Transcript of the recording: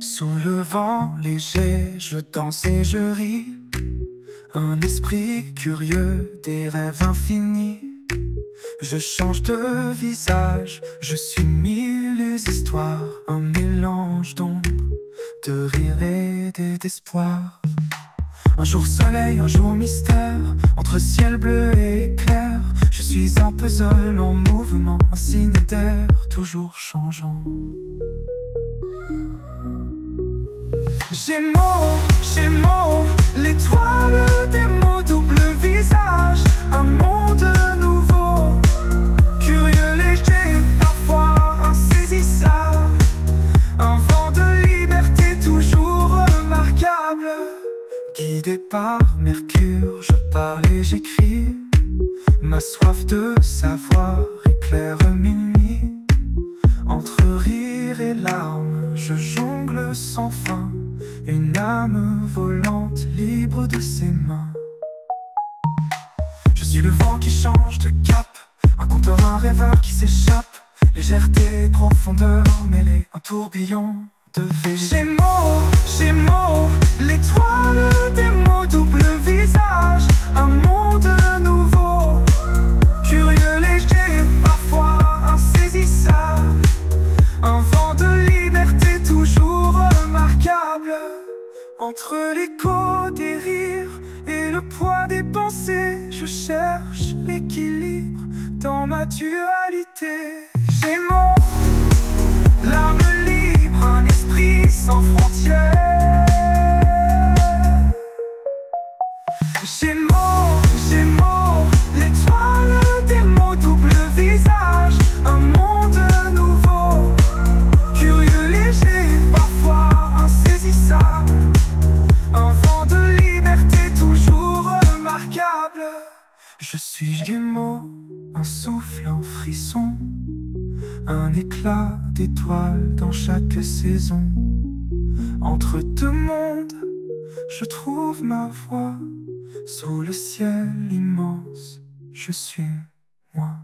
Sous le vent léger, je danse et je ris. Un esprit curieux, des rêves infinis. Je change de visage, je suis mille histoires. Un mélange d'ombre, de rire et d'espoir. Un jour soleil, un jour mystère, entre ciel bleu et clair. Je suis un puzzle en mouvement, un signe d'air toujours changeant. Gémeaux, Gémeaux, l'étoile Guidé par Mercure, je parle et j'écris, ma soif de savoir éclaire minuit, entre rire et larmes, je jongle sans fin. Une âme volante libre de ses mains. Je suis le vent qui change de cap. Un conteur, un rêveur qui s'échappe. Légèreté, profondeur mêlée Un tourbillon de V. Gémeaux, Gémeaux L'étoile des mots, double visage Un monde nouveau Curieux, léger, parfois insaisissable Un vent de liberté toujours remarquable entre l'écho des rires et le poids des pensées, je cherche l'équilibre dans ma dualité. Gémeaux, l'âme libre, un esprit sans frontières. Je suis Gémeaux, un souffle, un frisson Un éclat d'étoiles dans chaque saison. Entre deux mondes, je trouve ma voie. Sous le ciel immense, je suis moi